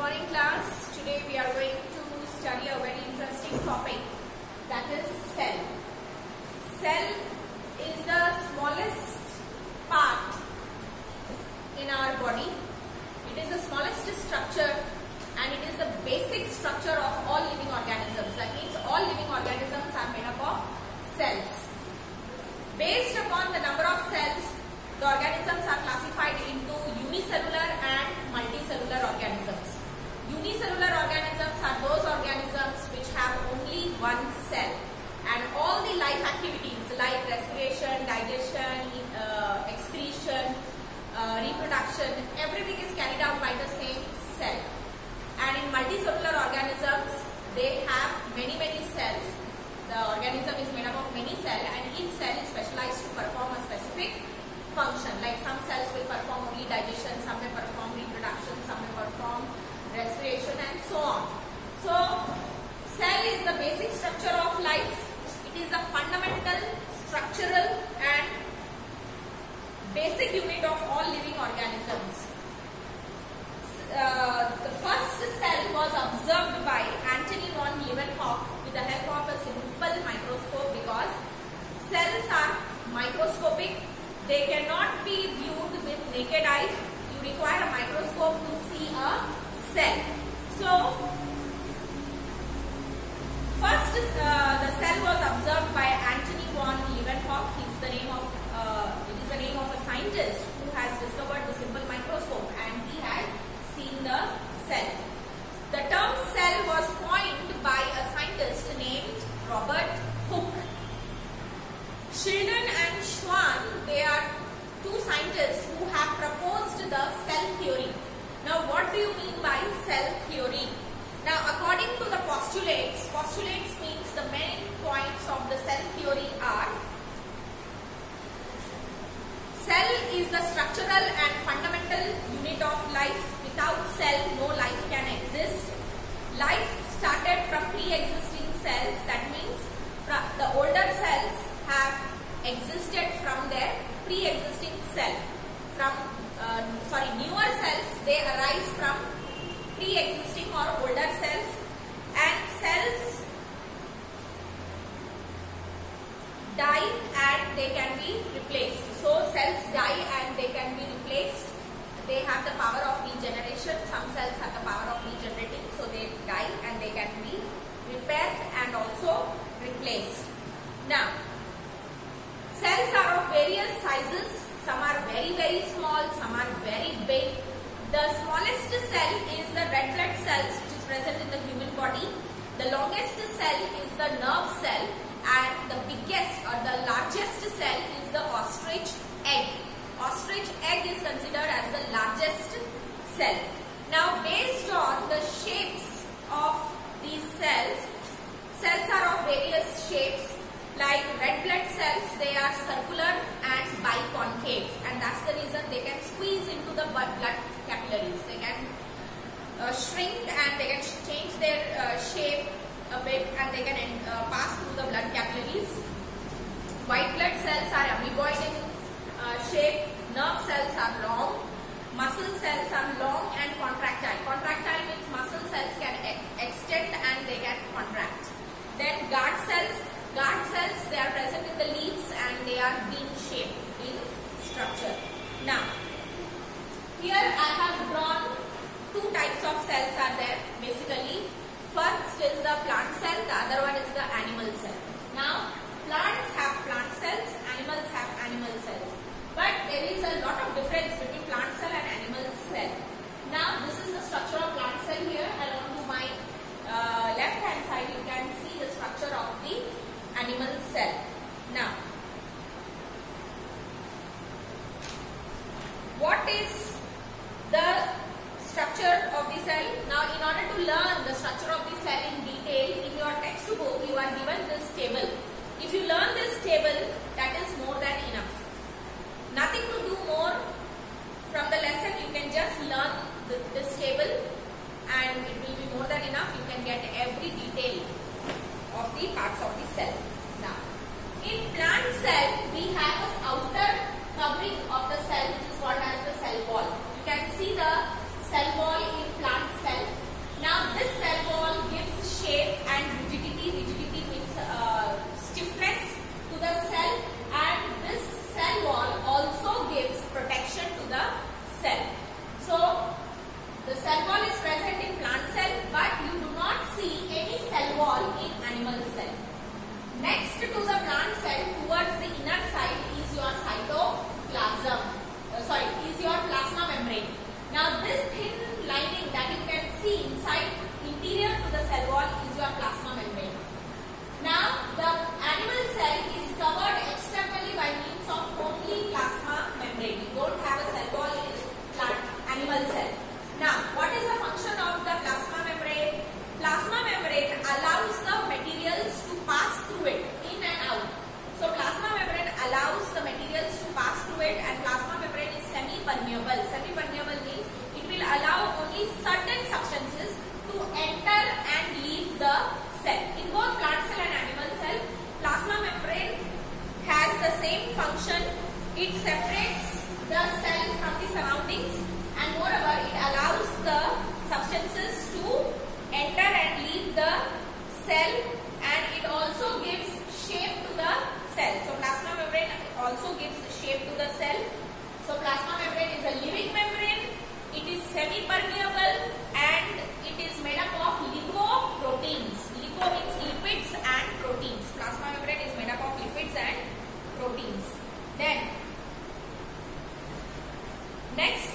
morning class. Today we are going to study a very interesting topic that is cell. Cell is the smallest part in our body. It is the smallest structure and it is the basic structure of all living organisms. That means all living organisms are made up of cells. Based upon the number of cells, the organisms are classified into unicellular and multicellular organisms. Unicellular organisms are those organisms which have only one cell and all the life activities like respiration, digestion, uh, excretion, uh, reproduction, everything is carried out by the same cell. And in multicellular organisms, they have many many cells. The organism is made up of many cells and each cell is specialized to perform a specific function. Like some cells will perform only digestion, some may perform reproduction, some may perform respiration and so on. So, cell is the basic structure of life. It is the fundamental, structural and basic unit of all living organisms. Uh, the first cell was observed by Antony von Leeuwenhoek with the help of a simple microscope because cells are microscopic. They cannot be viewed with naked eye. You require a microscope to see a cell. So, first uh, the cell was observed by Antony von Leeuwenhoek. He is the name of uh, it is the name of a scientist who has discovered the simple microscope and he has seen the cell. The term cell was coined by a scientist named Robert Hooke. Schleiden and Schwann, they are two scientists who have proposed the cell theory. Now, what do you cell theory? Now, according to the postulates, postulates means the main points of the cell theory are Cell is the structural and fundamental unit of life. Without cell, no life can exist. Life started from pre-existing cells. That means the older cells have existed from their pre-existing cell. From uh, sorry, newer cells they arise from pre-existing or older cells, and cells die and they can be replaced. So cells die and they can be replaced. They have the power of regeneration. Some cells have the power of regenerating. So they die and they can be repaired and also replaced. Now, cells are of various sizes. Some are very very small, some are very big. The smallest cell is the red blood cells which is present in the human body. The longest cell is the nerve cell and the biggest or the largest cell is the ostrich egg. Ostrich egg is considered as the largest cell. Now based on the shapes of these cells, cells are of various shapes like red blood cells they are circular and biconcave and that's the reason they can squeeze into the blood capillaries. They can uh, shrink and they can change their uh, shape a bit and they can uh, pass through the blood capillaries. White blood cells are amoeboid in uh, shape, nerve cells are long, muscle cells are long and contractile. Contractile means muscle cells can e extend and they can contract. Then guard cells, guard cells they are present in the leaves and they are bean shaped in structure. Now, here I have drawn two types of cells are there basically First is the plant cell, the other one is the animal cell. Now, plants have plant cells, animals have animal cells. But there is a lot of difference impermeable and it is made up of lipoproteins. Lipo means lipids and proteins. Plasma membrane is made up of lipids and proteins. Then, next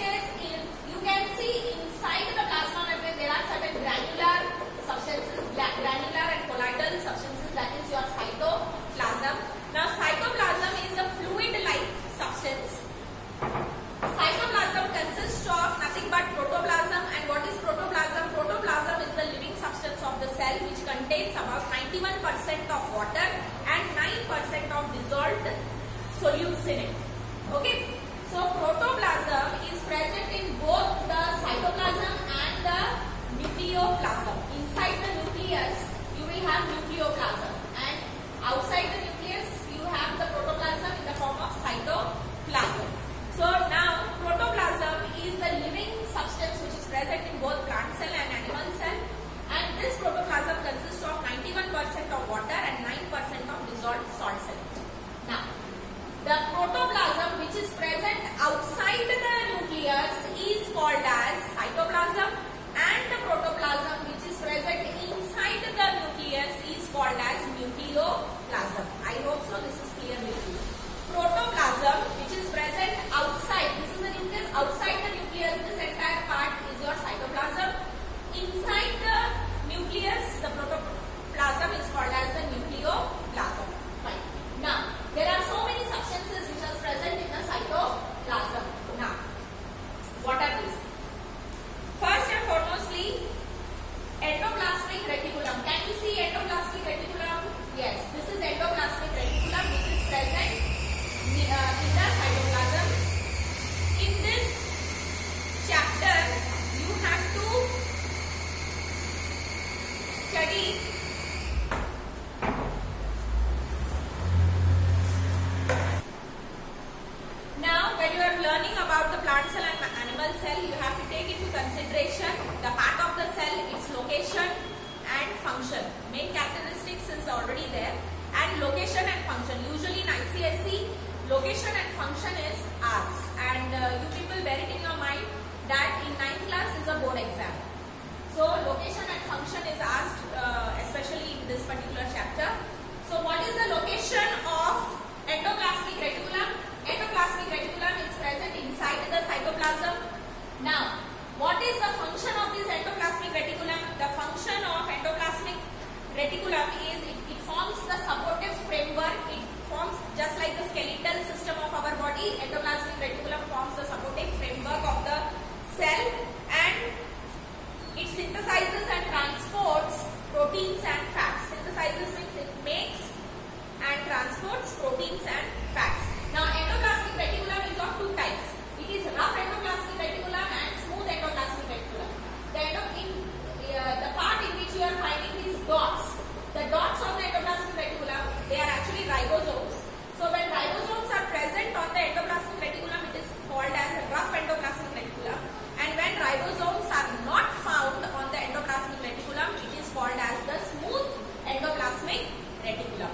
reticulum, they are actually ribosomes. So when ribosomes are present on the endoplasmic reticulum, it is called as rough endoplasmic reticulum. And when ribosomes are not found on the endoplasmic reticulum, it is called as the smooth endoplasmic reticulum.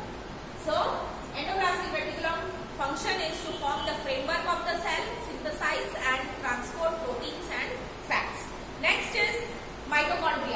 So endoplasmic reticulum function is to form the framework of the cell, synthesize and transport proteins and fats. Next is mitochondria.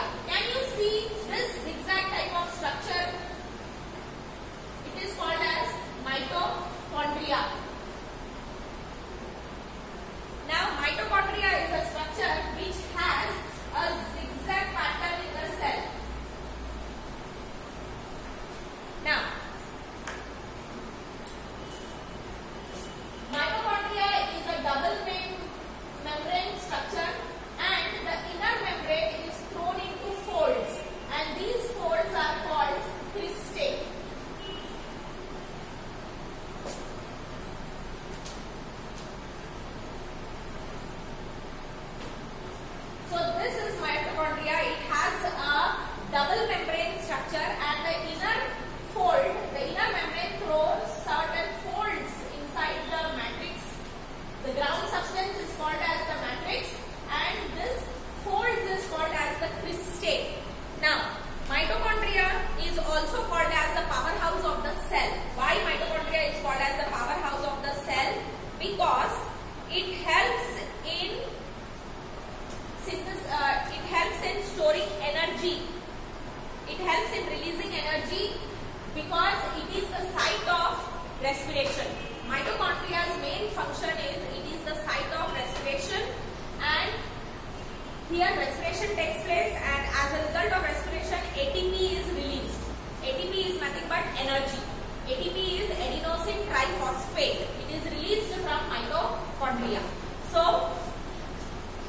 So,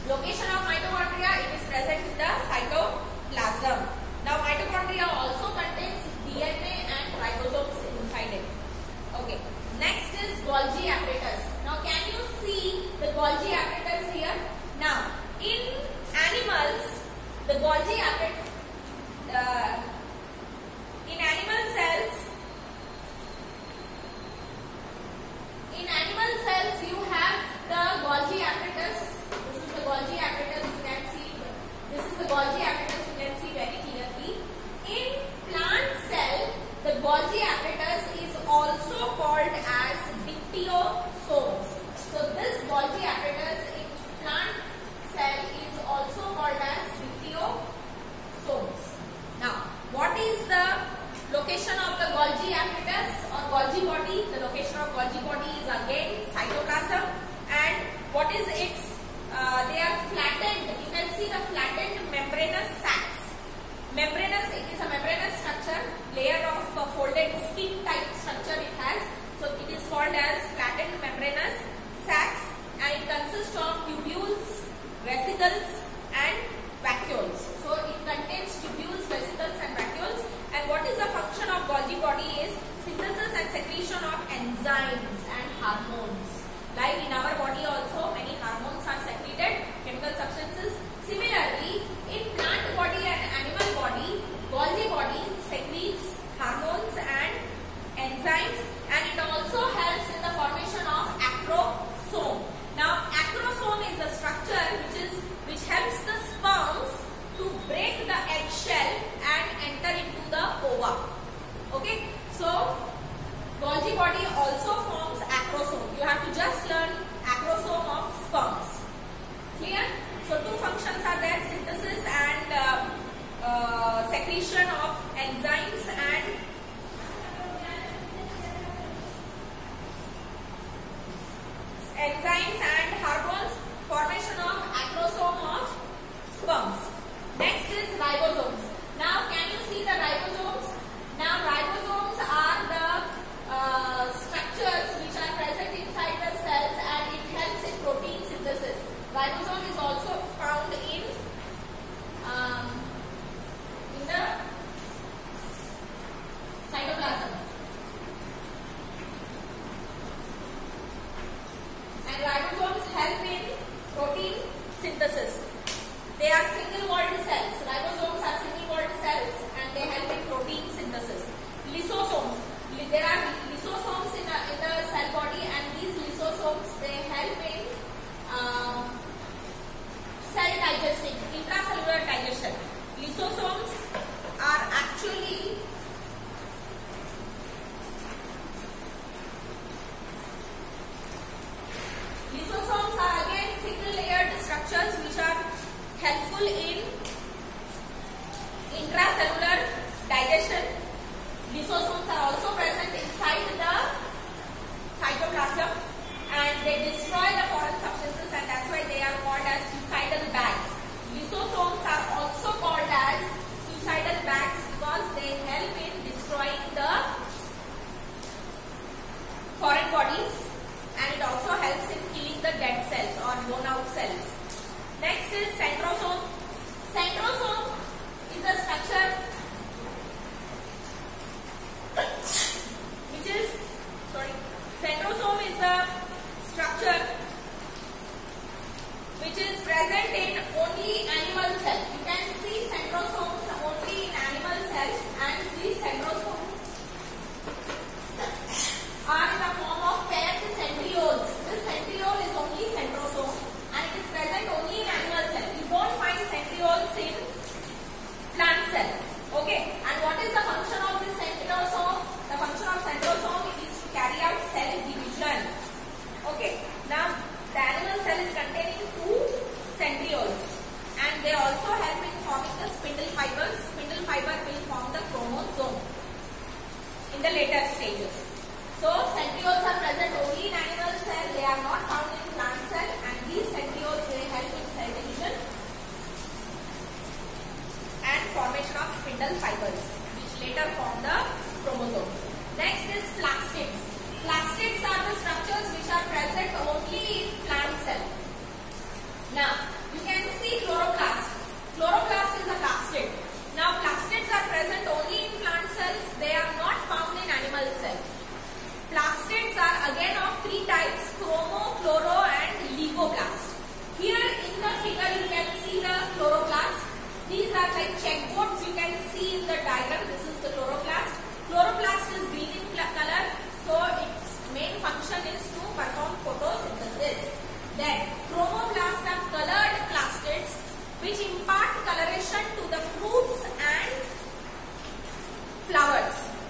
location of mitochondria, it is present in the cytoplasm. vesicles and vacuoles. So it contains tubules, vesicles and vacuoles. And what is the function of Golgi body is synthesis and secretion of enzymes and hormones. Like in our body also and the cells.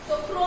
So,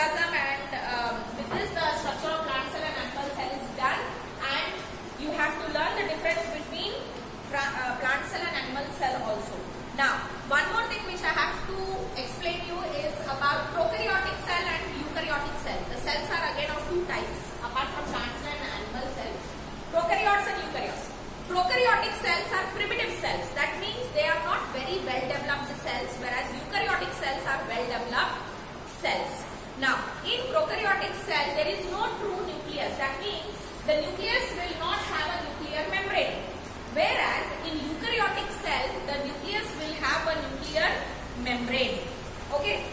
and um, with this the structure of plant cell and animal cell is done and you have to learn the difference between uh, plant cell and animal cell also. Now, one more thing which I have to explain you is about prokaryotic cell and eukaryotic cell. The cells are again of two types apart from plant cell and animal cell. Prokaryotes and eukaryotes. Prokaryotic cells are primitive cells. That means they are not very well developed cells whereas eukaryotic cells are well developed cells. Now, in prokaryotic cell, there is no true nucleus. That means the nucleus will not have a nuclear membrane. Whereas in eukaryotic cell, the nucleus will have a nuclear membrane. Okay.